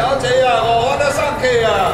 小姐呀、啊，我还得上气呀、啊。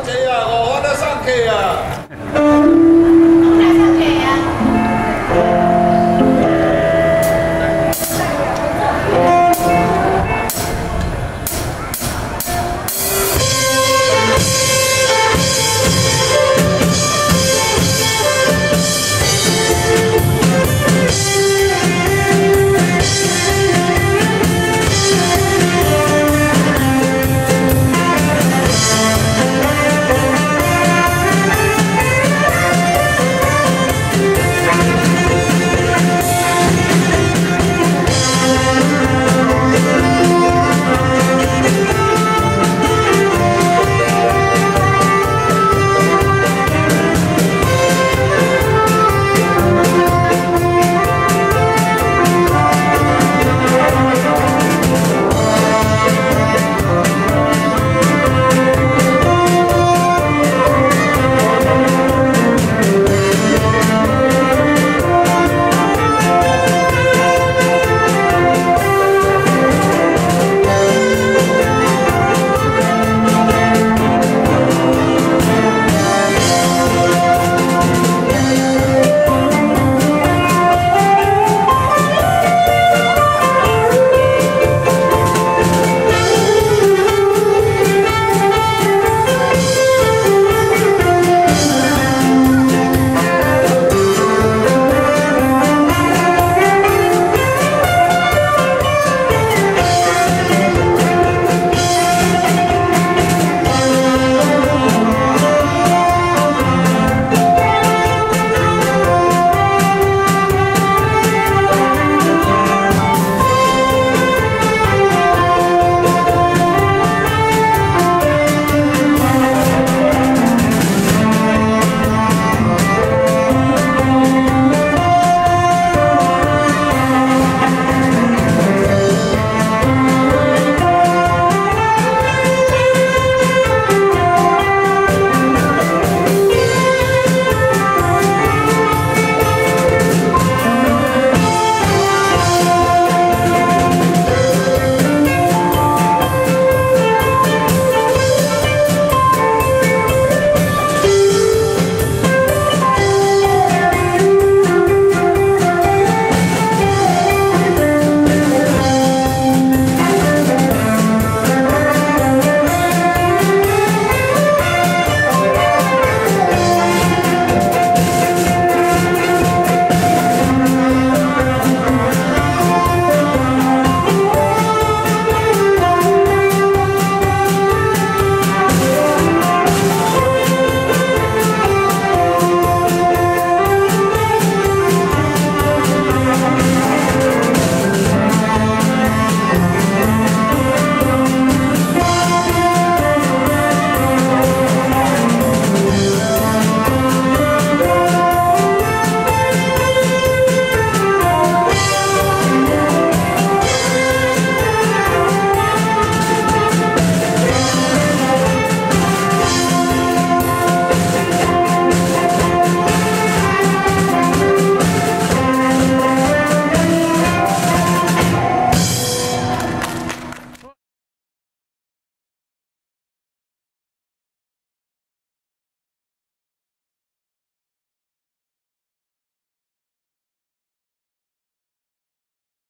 我哋啊，我开得三 k 啊。